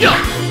Yeah!